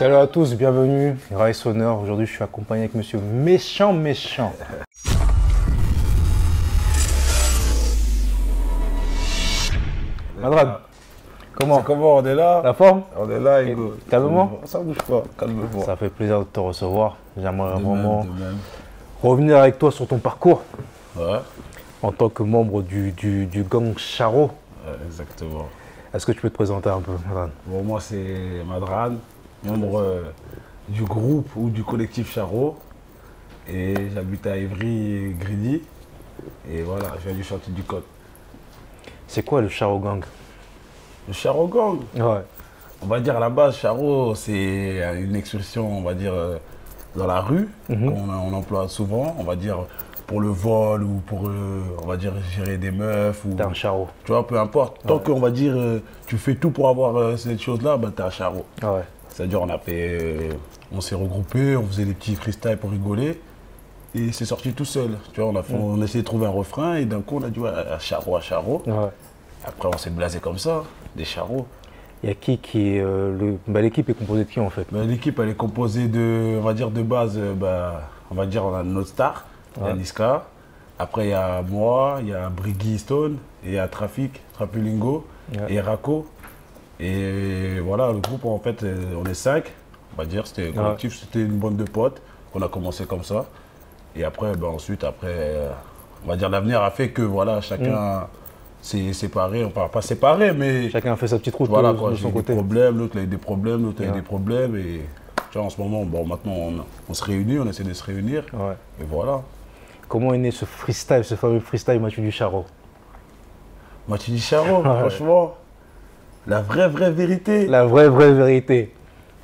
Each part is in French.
Salut à tous, bienvenue. Rice Honor. Aujourd'hui, je suis accompagné avec monsieur Méchant Méchant. Madrad, comment Comment on est là La forme On est là, Hugo. calmement Ça bouge pas, calme-toi. Ça fait plaisir de te recevoir. J'aimerais vraiment revenir avec toi sur ton parcours Ouais, en tant que membre du, du- du gang Charo. ouais, exactement. Est-ce que tu peux te présenter un peu, Madrad Bon, moi, c'est Madran, membre euh, du groupe ou du collectif Charo. Et j'habite à Évry, Grigny. Et voilà, je viens du chantier du Côte. C'est quoi le Charo Gang? Le Charo Gang, Ouais. on va dire à la base, Charo, c'est une expression, on va dire, euh, dans la rue, Mhm. qu'on on emploie souvent, on va dire, pour le vol ou pour, euh, on va dire, gérer des meufs. Ou, T'es un Charo. Tu vois, peu importe. Tant qu'on va dire, euh, tu fais tout pour avoir euh, cette chose-là, bah, t'es un Charo. Ouais. C'est-à-dire, on a fait, on s'est regroupés, on faisait des petits freestyles pour rigoler. Et c'est sorti tout seul. Tu vois, on a, fait- on a essayé de trouver un refrain et d'un coup, on a dit, ouais, à Charo, à Charo. ouais. Après, on s'est blasé comme ça, des Charos. Il y a qui qui est. le... bah, L'équipe est composée de qui en fait? Ben, L'équipe, elle est composée de, on va dire, de base, bah, on va dire, on a notre star, il y a. Niska. Après, il y a moi, il y a Briggy Stone, et il y a Trafic, Trapulingo, et Rako. Et voilà, le groupe, en fait, euh, on est cinq, on va dire, c'était un collectif, c'était une bande de potes, qu'on a commencé comme ça. Et après, ben, ensuite, après, euh, on va dire, l'avenir a fait que, voilà, chacun s'est séparé, on parle pas séparé, mais... Chacun a fait sa petite route Voilà, de, quoi, de son côté. problèmes, l'autre a eu des problèmes, l'autre a eu des problèmes. Et tu vois, en ce moment, bon, maintenant, on, on se réunit, on essaie de se réunir. Ouais. Et voilà. Comment est né ce freestyle, ce fameux freestyle Mathieu du Charo Mathieu Charo, franchement, la vraie, vraie vérité. La vraie, vraie vérité.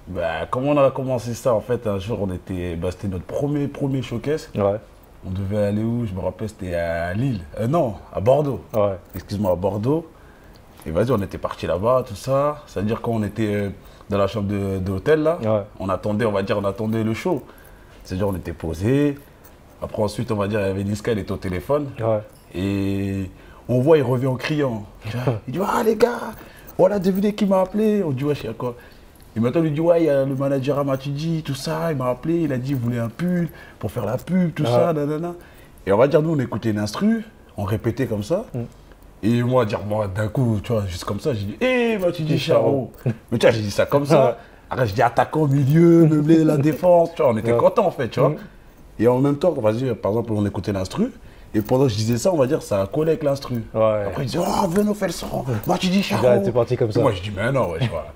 Bah, comment on a commencé ça En fait, un jour, on était, bah, c'était notre premier, premier showcase. Ouais. On devait aller où Je me rappelle, c'était à Lille. Euh, non, à Bordeaux. Ouais. Excuse-moi, à Bordeaux. Et vas-y, on était parti là-bas, tout ça. C'est-à-dire quand on était euh, dans la chambre de, de l'hôtel, là, Ouais. on attendait, on va dire, on attendait le show. C'est-à-dire, on était posé. Après, ensuite, on va dire, il y avait Niska, il était au téléphone. Ouais. Et on voit, il revient en criant. Il dit, ah les gars, voilà, devinez qui m'a appelé. On dit, ouais, je quoi. Et maintenant, il dit, ouais, il y a le manager Amatidi, tout ça, il m'a appelé, il a dit, il voulait un pull pour faire la pub, tout ça, nanana. Et on va dire, nous, on écoutait l'instru, on répétait comme ça. Et moi, dire, moi, d'un coup, tu vois, juste comme ça, j'ai dit, hé, Matidi Charo. Mais tu vois, j'ai dit ça comme ça. Après, je dis attaquant au milieu, meubler la défense, tu vois, on était Ouais. contents en fait, tu vois. Mm. Et en même temps, on va dire, par exemple, on écoutait l'instru, et pendant que je disais ça, on va dire, ça a collé avec l'instru. Ouais. Après, il disait, oh, venez, on fait le son, Matidi Charo. gars était parti comme ça. Et moi, je dis, mais non, ouais, je vois.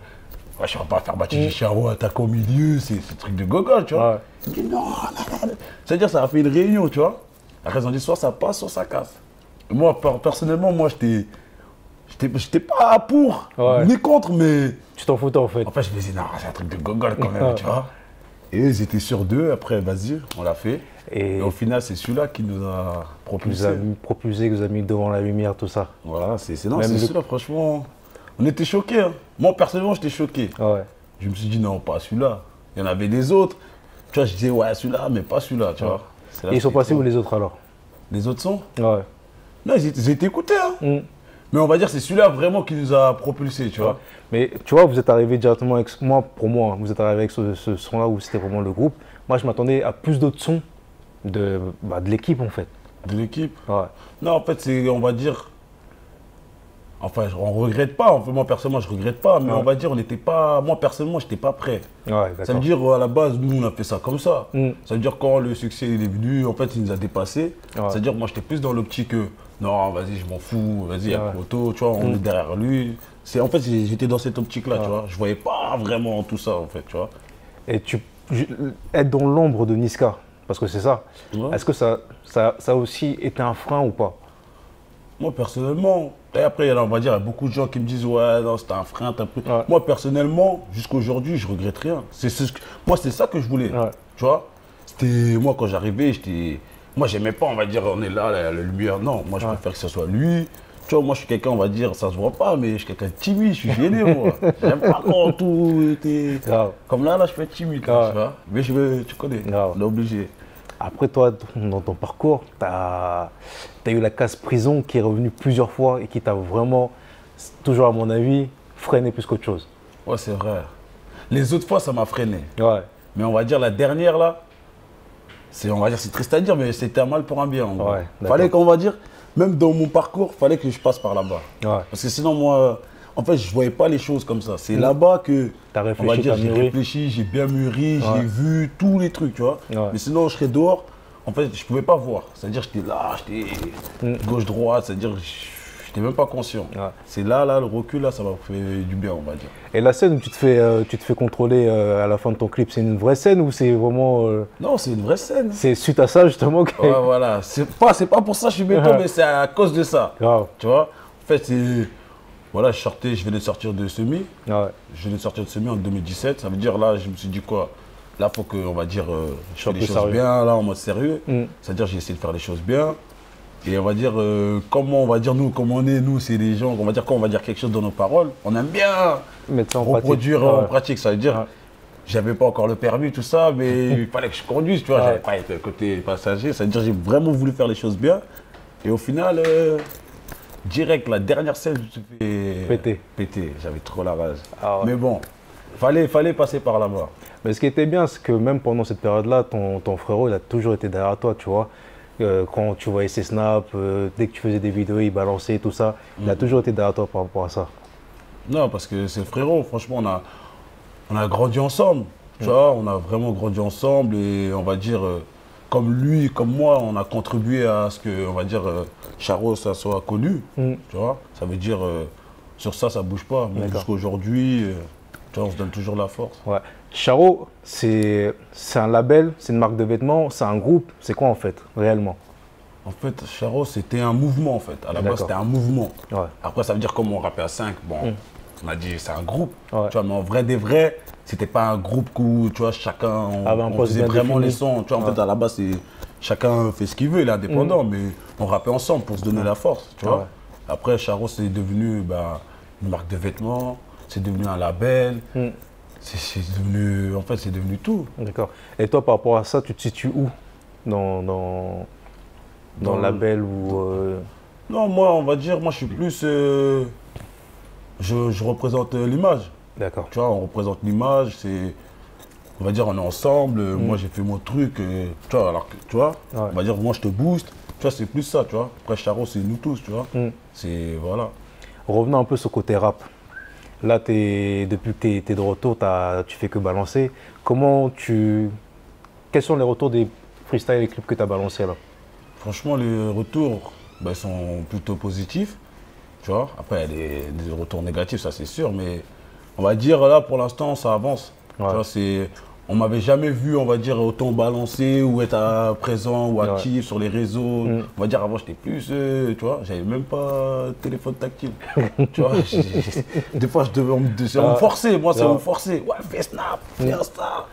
Ouais, je ne vais pas faire Matidi Charo, attaquant au milieu, c'est un truc de gogol, tu vois. Ouais. Il dit, non, non, non, non. C'est-à-dire, ça a fait une réunion, tu vois. Après, ils ont dit, soit ça passe, soit ça casse. Moi, per- personnellement, moi, j'étais. J'étais pas pour, Ouais. ni contre, mais. Tu t'en foutais en fait. En fait, je me disais, non, c'est un truc de gogol quand même, Ouais. tu vois. Et ils étaient sur deux, après, vas-y, on l'a fait. Et Et au final, c'est celui-là qui nous a propulsé. a mis- propulsé, vous a mis devant la lumière, tout ça. Voilà, c'est non, c'est le- celui-là, franchement. On était choqués. hein. Moi, personnellement, j'étais choqué. Ouais. Je me suis dit, non, pas celui-là. Il y en avait des autres. Tu vois, je disais, ouais, celui-là, mais pas celui-là, tu vois. Là Et ils sont passés où les autres alors? Les autres sons Ouais. Non, ils étaient, ils étaient écoutés. Hein. Mm. Mais on va dire, c'est celui-là vraiment qui nous a propulsés, tu vois. Mais tu vois, vous êtes arrivé directement avec. Moi, pour moi, hein, vous êtes arrivé avec ce, ce son-là où c'était vraiment le groupe. Moi, je m'attendais à plus d'autres sons de, bah, de l'équipe en fait. De l'équipe? Ouais. Non, en fait, c'est, on va dire. Enfin, on regrette pas. Enfin, moi, personnellement, je regrette pas. Mais Ouais. on va dire, on n'était pas. Moi, personnellement, je n'étais pas prêt. Ouais, Ça veut dire, à la base, nous, on a fait ça comme ça. Mm. Ça veut dire, quand le succès est venu, en fait, il nous a dépassé. Ouais. Ça veut dire, moi, j'étais plus dans l'optique que. Non, vas-y, je m'en fous. Vas-y, il y a photo, tu vois, on Mm. est derrière lui. C'est, en fait, j'étais dans cette optique-là, tu vois. Je voyais pas vraiment tout ça, en fait, tu vois. Et tu. Être dans l'ombre de Niska, parce que c'est ça. Est-ce que ça, ça, ça a aussi été un frein ou pas? Moi, personnellement, et après, il y en a, on va dire, il y a beaucoup de gens qui me disent, ouais, non, c'était un frein, t'as pris. Ouais. Moi, personnellement, jusqu'à aujourd'hui, je regrette rien. C'est, c'est ce que- moi, c'est ça que je voulais. Ouais. Tu vois? C'était, moi, quand j'arrivais, j'étais. Moi, j'aimais pas, on va dire, on est là, la, la lumière. Non, moi, je Ouais. préfère que ce soit lui. Tu vois, moi, je suis quelqu'un, on va dire, ça se voit pas, mais je suis quelqu'un de timide, je suis gêné, moi. J'aime pas quand tout était. Comme là, là, je fais timide, tu vois. Mais je veux, tu connais, on est obligé. Après, toi, dans ton parcours, tu as, eu la case prison qui est revenue plusieurs fois et qui t'a vraiment, toujours à mon avis, freiné plus qu'autre chose. Ouais, c'est vrai. Les autres fois, ça m'a freiné. Ouais. Mais on va dire la dernière là, c'est on va dire c'est triste à dire, mais c'était un mal pour un bien. Ouais, fallait qu'on va dire, même dans mon parcours, fallait que je passe par là-bas. Ouais. Parce que sinon moi, en fait, je voyais pas les choses comme ça. C'est là-bas que Mm. On va dire j'ai réfléchi, j'ai bien mûri, Ouais. j'ai vu tous les trucs, tu vois. Ouais. Mais sinon, je serais dehors. En fait, je pouvais pas voir. C'est-à-dire, j'étais là, j'étais Mm. gauche-droite. C'est-à-dire, j'étais même pas conscient. Ouais. C'est là, là, le recul, là, ça m'a fait du bien, on va dire. Et la scène où tu te fais, euh, tu te fais contrôler euh, à la fin de ton clip, c'est une vraie scène ou c'est vraiment. euh, Non, c'est une vraie scène. c'est suite à ça justement que. Ouais, voilà. C'est pas, c'est pas pour ça que je suis béton, mais c'est à cause de ça. Grave. Tu vois? En fait, c'est. Voilà, je sortais, je venais de sortir de semi. Ouais. Je venais de sortir de semi en 2017. Ça veut dire, là, je me suis dit quoi? Là, faut que, on va dire, euh, je fais les choses sérieux. bien, là, en mode sérieux. Mm. C'est-à-dire, j'ai essayé de faire les choses bien. Et on va dire, euh, comment on va dire, nous, comment on est, nous, c'est des gens, on va dire, quand on va dire quelque chose dans nos paroles, on aime bien Mettre ça en pratique. reproduire en Ouais. pratique. Ça veut dire, Ouais. j'avais pas encore le permis, tout ça, mais il fallait que je conduise, tu vois. J'avais pas été côté passager. Ça veut dire, j'ai vraiment voulu faire les choses bien. Et au final, euh, direct, la dernière scène, je me Péter. péter. J'avais trop la rage. Ah ouais. Mais bon, fallait, fallait passer par là-bas. Mais ce qui était bien, c'est que même pendant cette période-là, ton, ton frérot, il a toujours été derrière toi, tu vois. Euh, quand tu voyais ses snaps, euh, dès que tu faisais des vidéos, il balançait tout ça. Il a toujours été derrière toi par rapport à ça. Non, parce que c'est le frérot, franchement, on a, on a grandi ensemble. Tu vois, on a vraiment grandi ensemble et on va dire, euh, comme lui, comme moi, on a contribué à ce que, on va dire, euh, Charo, ça soit connu. Mm. Tu vois, ça veut dire, euh, sur ça, ça bouge pas. D'accord. jusqu'à aujourd'hui, euh, tu vois, on se donne toujours la force. Ouais. Charo, c'est un label, c'est une marque de vêtements, c'est un groupe. C'est quoi en fait, réellement? En fait, Charo, c'était un mouvement, en fait. À la base, c'était un mouvement. Ouais. Après, ça veut dire comme on rappait à 5, bon, on a dit c'est un groupe. Ouais. Tu vois, mais en vrai des vrais, c'était pas un groupe où, tu vois, chacun, on, on poste faisait vraiment défini. les sons. Tu vois, en fait, à la base, c'est chacun fait ce qu'il veut, il est indépendant, mais on rappait ensemble pour se donner la force, tu vois. Ouais. Après, Charo, c'est devenu bah, une marque de vêtements, c'est devenu un label, Mm. c'est devenu, en fait, c'est devenu tout. D'accord. Et toi, par rapport à ça, tu te situes où? Dans, dans, dans le- label ou euh, Non, moi, on va dire, moi, je suis plus, euh, je, je représente euh, l'image. D'accord. Tu vois, on représente l'image, c'est. On va dire, on est ensemble, euh, moi j'ai fait mon truc, euh, tu vois, alors que, tu vois, Mm. Ouais. on va dire, moi je te booste, tu vois, c'est plus ça, tu vois. Après, Charo, c'est nous tous, tu vois. Mm. C'est, voilà. Revenons un peu sur le côté rap. Là, depuis que tu es, de retour, t'as- tu fais que balancer. Comment tu. Quels sont les retours des freestyles et clips que tu as balancés là? Franchement, les retours ben, sont plutôt positifs, tu vois. Après, il y a des, des retours négatifs, ça c'est sûr, mais on va dire, là, pour l'instant, ça avance. Ouais. Tu vois, c'est. On m'avait jamais vu, on va dire, autant balancer ou être à- présent ou Ouais. actif sur les réseaux. Mm. On va dire, avant, j'étais plus, euh, tu vois, j'avais même pas de téléphone tactile. tu vois, des fois, je devais, on, me- c'est- on me Ah. forçait, moi, c'est Ouais. on me. Ouais, fais Snap, fais Insta.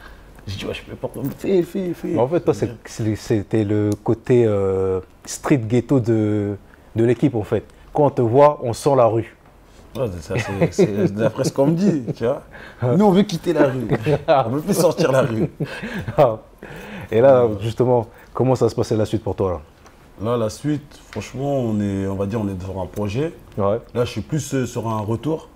J'ai dit, ouais, je peux pas, fais, fais, fais. Mais En fait, toi, c'était le côté euh, street ghetto de, de l'équipe en fait. Quand on te voit, on sort la rue. Ouais, c'est d'après ce qu'on me dit, tu vois. Nous, on veut quitter la rue. On veut plus sortir la rue. Et là, justement, comment ça se passait la suite pour toi Là, la suite, franchement, on est, on va dire, on est sur un projet. là Ouais. Là, je suis plus euh, sur un retour.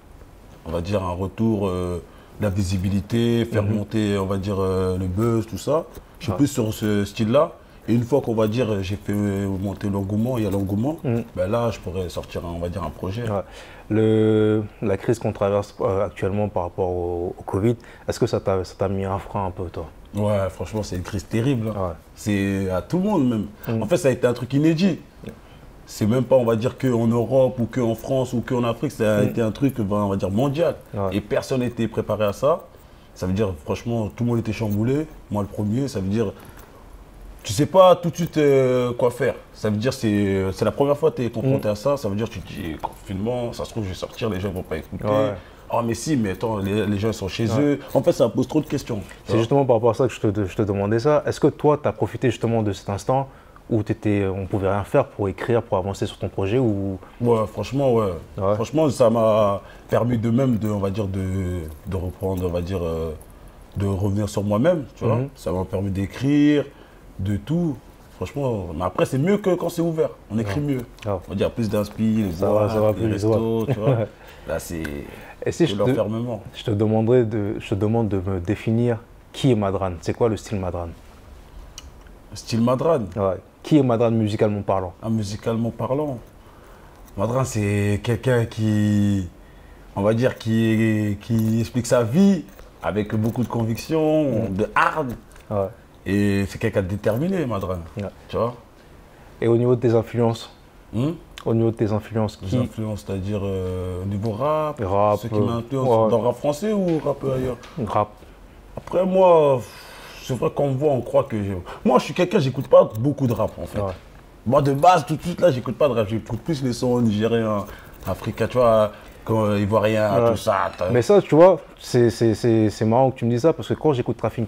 On va dire un retour, euh, la visibilité, faire monter, on va dire, euh, le buzz, tout ça. Je suis Ouais. plus sur ce style-là. Et une fois qu'on va dire, euh, j'ai fait euh, monter l'engouement, il y a l'engouement, Mhm. ben là, je pourrais sortir, un- on va dire, un projet. Ouais. Le, la crise qu'on traverse euh, actuellement par rapport au, au Covid, est-ce que ça t'a mis un frein un peu, toi? Ouais, franchement, c'est une crise terrible. hein. Ouais. C'est à tout le monde même. Mm. En fait, ça a été un truc inédit. C'est même pas, on va dire, qu'en Europe ou qu'en France ou qu'en Afrique, ça a Mm. été un truc, ben, on va dire, mondial. Ouais. Et personne n'était préparé à ça. Ça veut dire, franchement, tout le monde était chamboulé. Moi, le premier, ça veut dire, tu sais pas tout de suite euh, quoi faire. Ça veut dire, c'est c'est la première fois que tu es confronté Mm. à ça. Ça veut dire, tu te dis, confinement, ça se trouve, je vais sortir, les gens vont pas écouter. Ouais. Ah, mais si, mais attends, les, les gens sont chez eux. En fait, ça pose trop de questions. C'est justement par rapport à ça que je te, je te demandais ça. Est-ce que toi, tu as profité justement de cet instant où étais, on pouvait rien faire pour écrire, pour avancer sur ton projet ou... Ouais, franchement, ouais. Ouais. Franchement, ça m'a permis de même, de, on va dire, de, de reprendre, on va dire, euh, de revenir sur moi-même, tu vois. Mhm. Ça m'a permis d'écrire, de tout. Franchement, mais après, c'est mieux que quand c'est ouvert. On écrit mieux. Ah. On dire plus d'inspi, les boîtes, les restos, tu vois. Là, c'est... Si je te, je te demanderais de, je te demande de me définir qui est Madran C'est quoi le style Madran? Style Madran, Ouais. Qui est Madran musicalement parlant? Ah, musicalement parlant. Madran, c'est quelqu'un qui, on va dire, qui, qui explique sa vie avec beaucoup de conviction, de hard. Ouais. Et c'est quelqu'un de déterminé, Madran. Ouais. Tu vois Et au niveau de tes influences Hmm? Au niveau de tes influences, Des qui influences, c'est-à-dire euh, au niveau rap, Rap, ce qui m'influence ouais. dans le rap français ou rap ailleurs? Rap. Après, moi, c'est vrai qu'on me voit, on croit que. Moi, je suis quelqu'un, j'écoute pas beaucoup de rap en fait. Ouais. Moi, de base, tout de suite, là, j'écoute pas de rap. J'écoute plus les sons nigériens, africains, tu vois, comme ivoiriens, Ouais. tout ça. Mais ça, tu vois, c'est- marrant que tu me dises ça parce que quand j'écoute Traffic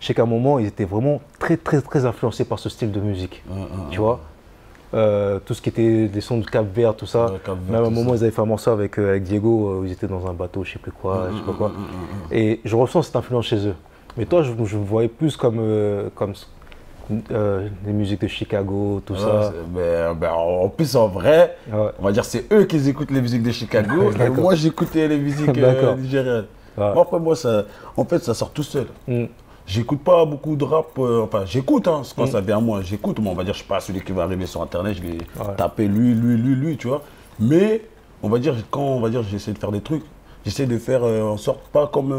je sais qu'à un moment, ils étaient vraiment très, très, très influencés par ce style de musique. Tu vois Euh, Tout ce qui était des sons de Cap Vert, tout ça. Ouais, Même à un moment, ça. ils avaient fait un morceau avec, euh, avec Diego euh, où ils étaient dans un bateau, je sais plus quoi, je sais pas quoi. Et je ressens cette influence chez eux. Mais toi, je, je me voyais plus comme, comme euh, les musiques de Chicago, tout Ouais, ça. ben, ben, en plus, en vrai, Ouais. on va dire c'est eux qui écoutent les musiques de Chicago et moi j'écoutais les musiques euh, nigériennes. Ouais. Moi, après, moi, ça, en fait, ça sort tout seul. Mm. J'écoute pas beaucoup de rap, euh, enfin j'écoute, hein, quand Mm. ça vient à moi, j'écoute, mais on va dire je suis pas celui qui va arriver sur internet, je vais taper lui, lui, lui, lui, tu vois. Mais on va dire, quand on va dire j'essaie de faire des trucs, j'essaie de faire euh, en sorte pas comme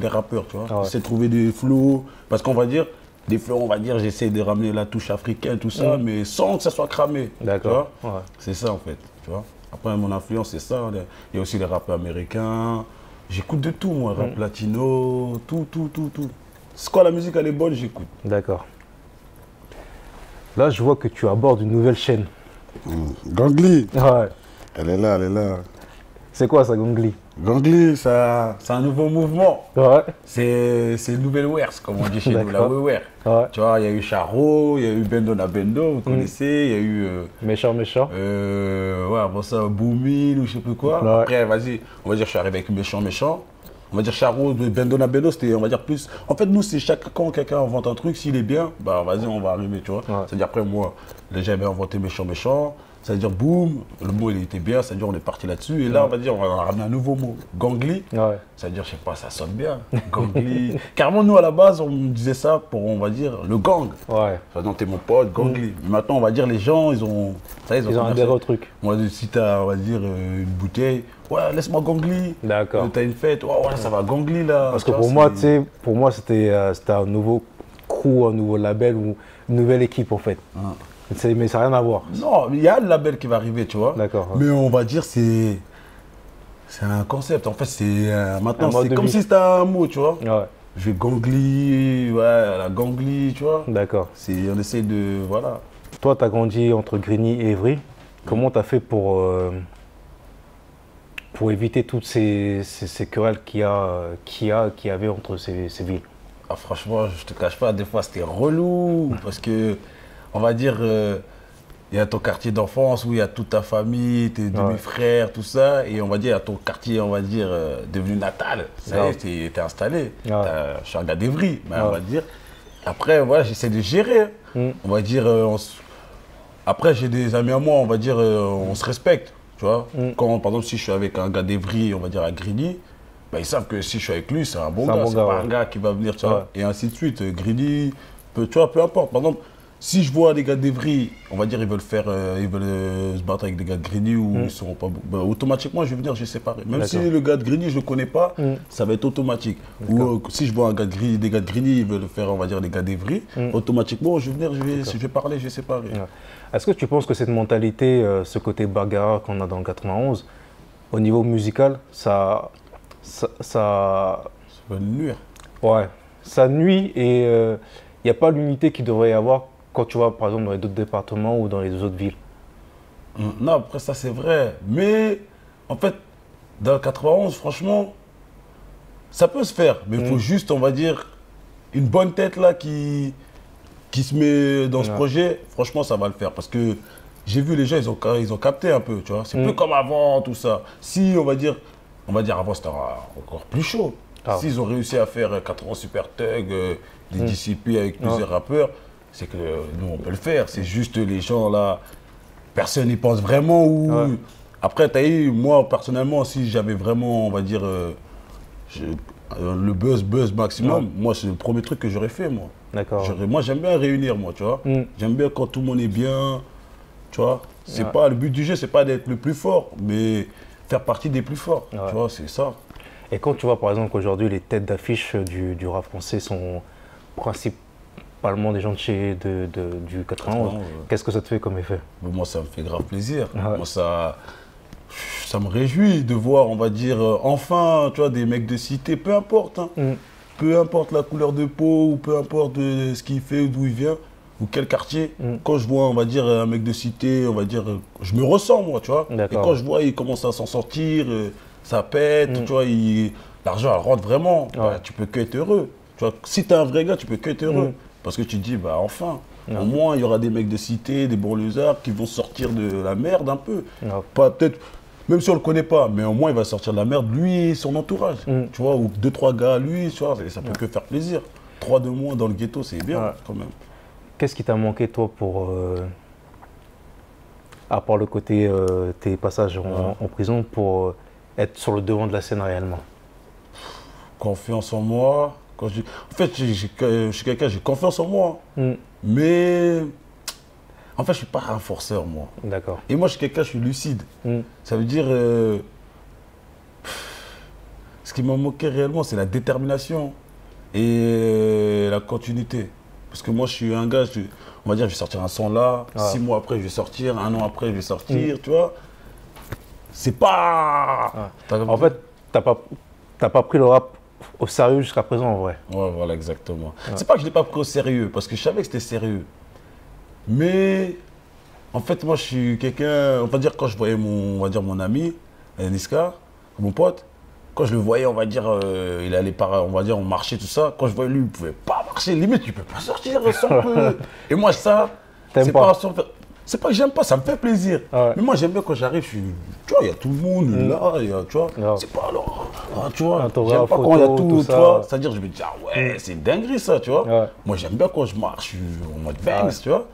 les rappeurs, tu vois. Ah. J'essaie de trouver des flows, parce qu'on va dire, des flows, on va dire, j'essaie de ramener la touche africaine, tout ça, Mm. mais sans que ça soit cramé. D'accord. Ouais. C'est ça en fait, tu vois. Après, mon influence, c'est ça. Il y a aussi les rappeurs américains. J'écoute de tout, moi. Rap latino, tout, tout, tout, tout. C'est quoi la musique, elle est bonne, j'écoute. D'accord. Là, je vois que tu abordes une nouvelle chaîne. Gangli, Ouais. elle est là, elle est là. C'est quoi ça, Gongli Gangli, ça, c'est un nouveau mouvement. Ouais. C'est nouvelle Wers, comme on dit chez nous, la. Wewer. Ouais. Tu vois, il y a eu Charo, il y a eu Bendo na Bendo, vous connaissez, il y a eu. euh, Méchant, méchant. Euh, ouais, avant ça, Boumil ou je sais plus quoi. Ouais. Après, vas-y, on va dire, je suis arrivé avec Méchant Méchant. On va dire Charo, Bendona Bendo, c'était, on va dire, plus. En fait, nous, c'est chaque, quand quelqu'un invente un truc, s'il est bien, bah vas-y, on va arriver, tu vois. Ouais. C'est-à-dire, après, moi, déjà, j'avais inventé Méchant Méchant. C'est-à-dire, boum, le mot, il était bien, c'est-à-dire, on est parti là-dessus. Et là, on va dire, on va ramener un nouveau mot, Gangli. Ouais. C'est-à-dire, je sais pas, ça sonne bien. Gangli. Carrément, nous, à la base, on disait ça pour, on va dire, le gang. Ouais. Par exemple, t'es mon pote, Gangli. Mais maintenant, on va dire, les gens, ils ont. Ça Ils ont commencé- adhéré au truc. moi, si t'as, on va dire, euh, une bouteille, ouais, laisse-moi gangli. D'accord. T'as une fête, ouais, ouais, ça va gangli là. Parce que pour moi, tu sais, pour moi, c'était euh, c'était un nouveau crew, un nouveau label ou une nouvelle équipe en fait. Ah. Mais ça n'a rien à voir. Non, il y a le label qui va arriver, tu vois. D'accord, ouais. Mais on va dire, c'est. C'est un concept. En fait, c'est. euh, maintenant, c'est comme vie. si c'était un mot, tu vois. Ouais. Je vais gangli, ouais, la gangli, tu vois. D'accord. On essaie de. Voilà. Toi, tu as grandi entre Grigny et Évry. Comment tu as fait pour, euh, pour éviter toutes ces, ces, ces querelles qu'il y, y avait entre ces, ces villes? Ah, franchement, je te cache pas, des fois c'était relou parce que, on va dire, euh, il y a ton quartier d'enfance où il y a toute ta famille, tes demi-frères, tout ça, et on va dire, il y a ton quartier, on va dire, euh, devenu natal. Ça y est, t'es t'es installé. Je suis un gars d'Evry, mais on Ouais. va dire. Après, voilà, j'essaie de gérer. Mm. On va dire, euh, on après, j'ai des amis à moi, on va dire, on se respecte. Tu vois, Mm. quand par exemple, si je suis avec un gars d'Evry, on va dire à Grigny, bah, ils savent que si je suis avec lui, c'est un bon gars, c'est pas ouais. un gars qui va venir, tu Ouais. vois, et ainsi de suite. Grigny, peu, tu vois, peu importe. Par exemple, si je vois des gars d'Evry, on va dire, ils veulent faire, euh, ils veulent euh, se battre avec des gars de Grigny ou ils seront pas bah, automatiquement, je vais venir, je vais séparer. Même si Mm. Le gars de Grigny, je le connais pas, Mm. ça va être automatique. Ou euh, si je vois un gars de Grigny, des gars de Grigny, ils veulent faire, on va dire, des gars d'Evry, automatiquement, je vais venir, je vais, je vais parler, je vais séparer. Mm. Ouais. Est-ce que tu penses que cette mentalité, ce côté bagarre qu'on a dans le 91, au niveau musical, ça, ça, ça- Ça va nuire. ouais, ça nuit et il n'y a pas l'unité qu'il devrait y avoir quand tu vas, par exemple, dans les autres départements ou dans les autres villes Mm. Non, après ça c'est vrai. Mais en fait, dans le 91, franchement, ça peut se faire. Mais il faut juste, on va dire, une bonne tête là qui, qui se met dans ce projet. Franchement, ça va le faire. Parce que j'ai vu les gens, ils ont, ca- ils ont capté un peu, tu vois. C'est Mm. plus comme avant, tout ça. Si, on va dire, on va dire avant, c'était encore plus chaud. Ah. S'ils ont réussi à faire euh, 80 Super Tug, euh, des DCP avec plusieurs rappeurs, c'est que nous, on peut le faire. C'est juste les gens là, personne n'y pense vraiment ou Ouais. Après, tu as eu, moi, personnellement, si j'avais vraiment, on va dire, euh, je- euh, le buzz, buzz maximum, moi, c'est le premier truc que j'aurais fait, moi. D'accord. Moi, j'aime bien réunir, moi, tu vois. Mm. J'aime bien quand tout le monde est bien, tu vois. C'est Ouais. pas, le but du jeu, c'est pas d'être le plus fort, mais faire partie des plus forts, tu vois, c'est ça. Et quand tu vois par exemple qu'aujourd'hui les têtes d'affiche du, du rap français sont principalement des gens de chez de, de- du 91, 91, ouais. qu'est-ce que ça te fait comme effet? Moi, ça me fait grave plaisir. Ouais. Moi, ça, ça me réjouit de voir, on va dire, euh, enfin, tu vois, des mecs de cité, peu importe, hein. Mm. peu importe la couleur de peau ou peu importe euh, ce qu'il fait ou d'où il vient ou quel quartier. Mm. Quand je vois, on va dire, un mec de cité, on va dire, euh, je me ressens, moi, tu vois. Et quand je vois, il commence à s'en sortir, ça pète, Mm. tu vois, l'argent, elle rentre vraiment. Bah, tu peux que être heureux. Tu vois, si tu es un vrai gars, tu peux que être heureux. Parce que tu te dis, bah enfin, au moins, il y aura des mecs de cité, des banlieusards qui vont sortir de la merde un peu. Pas peut-être, même si on le connaît pas, mais au moins il va sortir de la merde, lui et son entourage. Mm. Tu vois, ou deux, trois gars, lui, tu vois, ça peut que faire plaisir. Trois de moins dans le ghetto, c'est bien Ouais. quand même. Qu'est-ce qui t'a manqué toi pour euh, à part le côté euh, tes passages en, Ouais. en prison pour euh, être sur le devant de la scène réellement? Confiance en moi. Quand je... En fait, je suis quelqu'un, j'ai confiance en moi. Mm. Mais en fait, je suis pas un forceur, moi. D'accord. Et moi, je suis quelqu'un, je suis lucide. Mm. Ça veut dire. euh, Ce qui m'a manqué réellement, c'est la détermination et euh, la continuité. Parce que moi, je suis un gars, je- on va dire, je vais sortir un son là, Ah. six mois après, je vais sortir, un an après, je vais sortir, tu vois. C'est pas. Ah. En fait, t'as pas t'as pas pris le rap au sérieux jusqu'à présent en vrai. Ouais, voilà, exactement. C'est pas que je l'ai pas pris au sérieux, parce que je savais que c'était sérieux. Mais, en fait, moi, je suis quelqu'un, on va dire, quand je voyais mon, on va dire, mon ami, Niska, mon pote, quand je le voyais, on va dire, euh, il allait par, on va dire, on marchait, tout ça, quand je voyais lui, il pouvait pas marcher, limite, tu peux pas sortir sans que... Et moi, ça, c'est pas. pas, c'est pas que j'aime pas, ça me fait plaisir. Ouais. Mais moi, j'aime bien quand j'arrive, je suis, tu vois, il y a tout le monde est là, il y a, tu vois, c'est pas alors, ah, tu vois, j'aime pas quand il y a tout, tout tu ça. vois, c'est-à-dire, je me dis, ah ouais, c'est une dinguerie ça, tu vois. Ouais. Moi, j'aime bien quand je marche, je suis en mode bangs, Ouais. tu vois.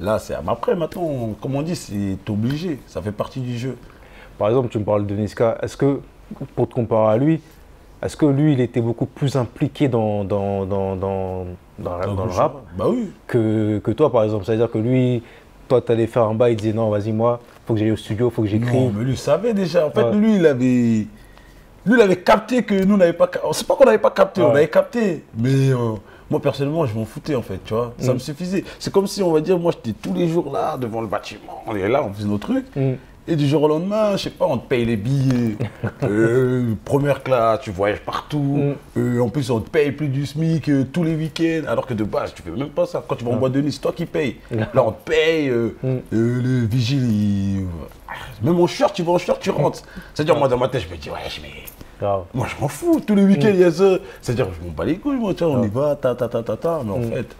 Là, c'est mais après, maintenant, comme on dit, c'est obligé, ça fait partie du jeu. Par exemple, tu me parles de Niska. Est-ce que, pour te comparer à lui, est-ce que lui, il était beaucoup plus impliqué dans, dans, dans, dans, dans le rap Bah oui. que, que toi, par exemple? C'est-à-dire que lui, toi, tu allais faire un bail, il disait non, vas-y, moi, faut que j'aille au studio, faut que Non, j'écrive. mais lui, il savait déjà. En fait, Ouais. lui, il avait. Lui, il avait capté que nous, on n'avait pas. C'est pas qu'on n'avait pas capté, on avait capté. Mais euh, moi, personnellement, je m'en foutais, en fait, tu vois. Ça Mm. me suffisait. C'est comme si, on va dire, moi, j'étais tous les jours là, devant le bâtiment. On est là, on faisait nos trucs. Mm. Et du jour au lendemain, je sais pas, on te paye les billets. Euh, première classe, tu voyages partout. Mm. Euh, en plus, on te paye plus du SMIC euh, tous les week-ends. Alors que de base, tu fais même pas ça. Quand tu vas en boîte de nuit, c'est toi qui payes. Là, on te paye. Mm. le vigile, il- même en short, tu vas en short, tu rentres. C'est-à-dire, moi, dans ma tête, je me dis, ouais, mais Grave. moi, je m'en fous. Tous les week-ends, il y a ça. C'est-à-dire, je m'en bats les couilles, moi, tu vois, on y va, ta, ta, ta, ta, ta. Mais en Mm. fait,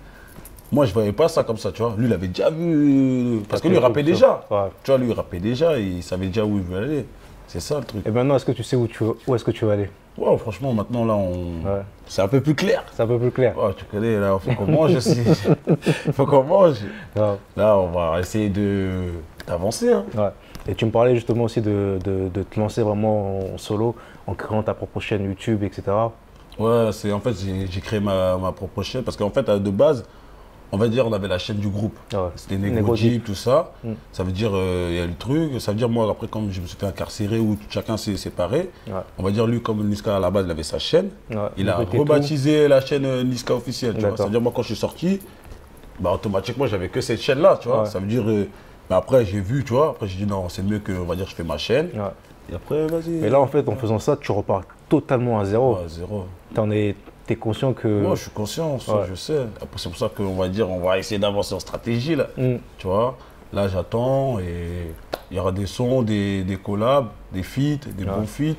moi, je voyais pas ça comme ça, tu vois. Lui, il avait déjà vu. Parce que lui, il rappait déjà. Ouais. Tu vois, lui, il rappait déjà, il savait déjà où il veut aller. C'est ça le truc. Et maintenant, est-ce que tu sais où, tu, où est-ce que tu vas aller? Ouais, franchement, maintenant, là, on... Ouais. c'est un peu plus clair. C'est un peu plus clair. Ouais, tu connais, là, faut qu'on mange aussi. faut qu'on mange. Là, on va essayer de d'avancer. Hein. Et tu me parlais justement aussi de, de, de te lancer vraiment en solo, en créant ta propre chaîne YouTube, etc. Ouais, c'est en fait, j'ai j'ai créé ma, ma propre chaîne parce qu'en fait, de base, on va dire, on avait la chaîne du groupe. Ah ouais. C'était. Jeep, tout ça. Mm. Ça veut dire, euh, il y a le truc. Ça veut dire, moi, après, comme je me suis fait incarcérer où chacun s'est séparé, Ouais. on va dire, lui, comme Niska à la base, il avait sa chaîne. Ouais. Il a tout. rebaptisé la chaîne euh, Niska officielle. Tu vois. D'accord. C'est-à-dire, moi, quand je suis sorti, bah, automatiquement, j'avais que cette chaîne-là. Tu vois. Ouais. Ça veut dire, euh, mais après, j'ai vu, tu vois. Après, j'ai dit, non, c'est mieux que, on va dire, je fais ma chaîne. Et après, vas-y. Mais là, en fait, en faisant ça, tu repars totalement à zéro. Ouais, zéro. T'en es, conscient que. Moi, je suis conscient, ça, Ouais. je sais. Après, c'est pour ça qu'on va dire, on va essayer d'avancer en stratégie, là. Mm. Tu vois, là, j'attends et il y aura des sons, des, des collabs, des feats, des Ouais. bons feats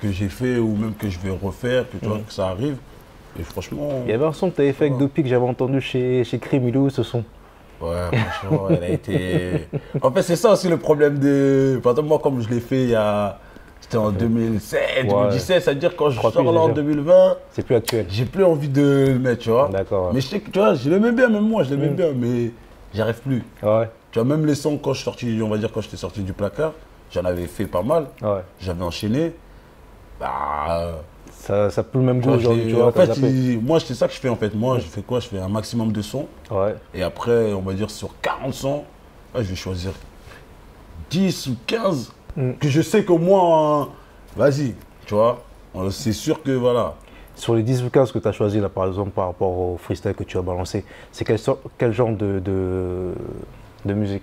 que j'ai fait ou même que je vais refaire, que, tu vois, Mm. que ça arrive. Et franchement, Il y avait un son que tu avais fait avec. Dopi que j'avais entendu chez, chez Crimilou, ce son. ouais, franchement, elle a été. En fait, c'est ça aussi le problème de. Par exemple, moi, comme je l'ai fait il y a. C'était en 2007, 2017, c'est-à-dire quand je sors là en déjà. 2020, C'est plus actuel. j'ai plus envie de le mettre, tu vois. D'accord. Mais je sais que, tu vois, je l'aimais bien, même moi, je l'aimais Mm. bien, mais j'y arrive plus. Ouais. Tu vois, même les sons, quand je suis sorti, on va dire, quand j'étais sorti du placard, j'en avais fait pas mal. Ouais. J'avais enchaîné. Bah, Ça plus le même goût aujourd'hui, j'ai- tu vois. en fait, il- moi, c'est ça que je fais en fait. Moi, je fais quoi? Je fais un maximum de sons. Ouais. Et après, on va dire sur 40 sons, là, je vais choisir 10 ou 15 Mm. que je sais moins, hein, vas-y, tu vois. C'est sûr que voilà. Sur les 10 ou 15 que tu as choisi là, par exemple, par rapport au freestyle que tu as balancé, c'est quel, genre de, de, de musique?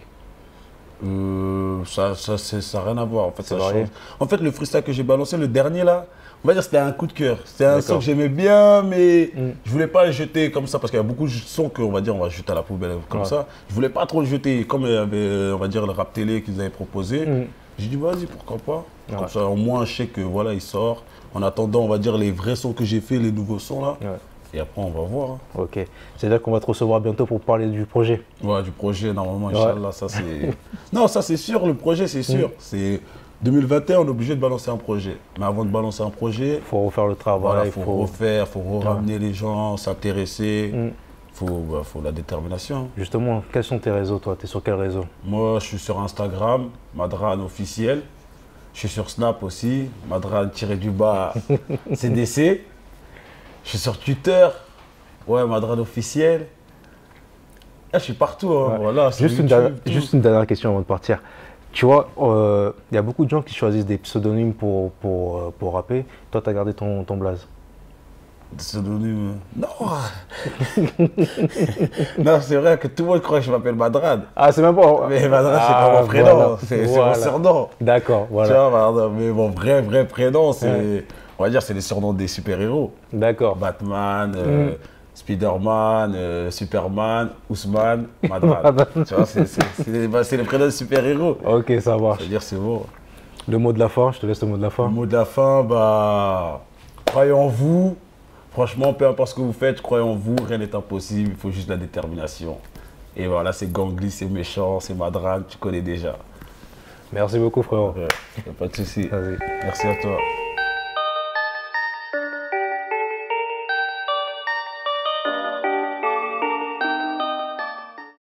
Euh, ça ça ça n'a rien à voir. En fait, ça change. En fait, le freestyle que j'ai balancé, le dernier là, on va dire c'était un coup de cœur. C'était un son que j'aimais bien, mais Mm. je voulais pas le jeter comme ça parce qu'il y a beaucoup de sons qu'on va dire on va jeter à la poubelle comme Ouais. ça. Je voulais pas trop le jeter. Comme il y avait, on va dire, le rap télé qu'ils avaient proposé, Mm. J'ai dit vas-y, pourquoi pas. Ouais. Comme ça, au moins, je sais que voilà, il sort. En attendant, on va dire les vrais sons que j'ai fait, les nouveaux sons là. Ouais. Et après, on va voir. hein. Ok. C'est-à-dire qu'on va te recevoir bientôt pour parler du projet. Ouais, du projet, normalement, Ouais. Inch'Allah, ça c'est. non, ça c'est sûr, le projet, c'est sûr. Mm. C'est 2021, on est obligé de balancer un projet. Mais avant de balancer un projet, Il faut refaire le travail. voilà, il faut, faut... refaire, faut ramener les gens, s'intéresser. Mm. Faut, bah, faut la détermination. Justement, quels sont tes réseaux, toi? Tu es sur quel réseau? Moi, je suis sur Instagram, Madran officiel. Je suis sur Snap aussi, Madran-du-bas CDC. Je suis sur Twitter, ouais, Madran officiel. Ah, je suis partout, hein, Ouais. voilà. Juste une, dernière, tout. juste une dernière question avant de partir. Tu vois, euh, il y a beaucoup de gens qui choisissent des pseudonymes pour, pour, euh, pour rapper. Toi, tu as gardé ton, ton blaze? Pseudonyme. Non Non, c'est vrai que tout le monde croit que je m'appelle Madrad. Ah, c'est même pas. Mais Madrad, c'est Ah, pas mon prénom, voilà. c'est c'est Voilà. mon surnom. D'accord, Tu voilà. vois, Madrad, mais mon vrai, vrai prénom, c'est. Ouais. On va dire, c'est les surnoms des super-héros. D'accord. Batman, euh, Mm. Spider-Man, euh, Superman, Ousmane, Madrad. tu vois, c'est c'est- c'est les, bah, c'est les prénoms des super-héros. Ok, ça marche. C'est-à-dire, c'est bon. Le mot de la fin, je te laisse le mot de la Le fin. mot de la fin, bah. Croyez en vous. Franchement, peu importe ce que vous faites, croyez en vous, rien n'est impossible, il faut juste la détermination. Et voilà, c'est Gangli, c'est méchant, c'est Madran, tu connais déjà. Merci beaucoup, frérot. Ouais, pas de souci. Merci à toi.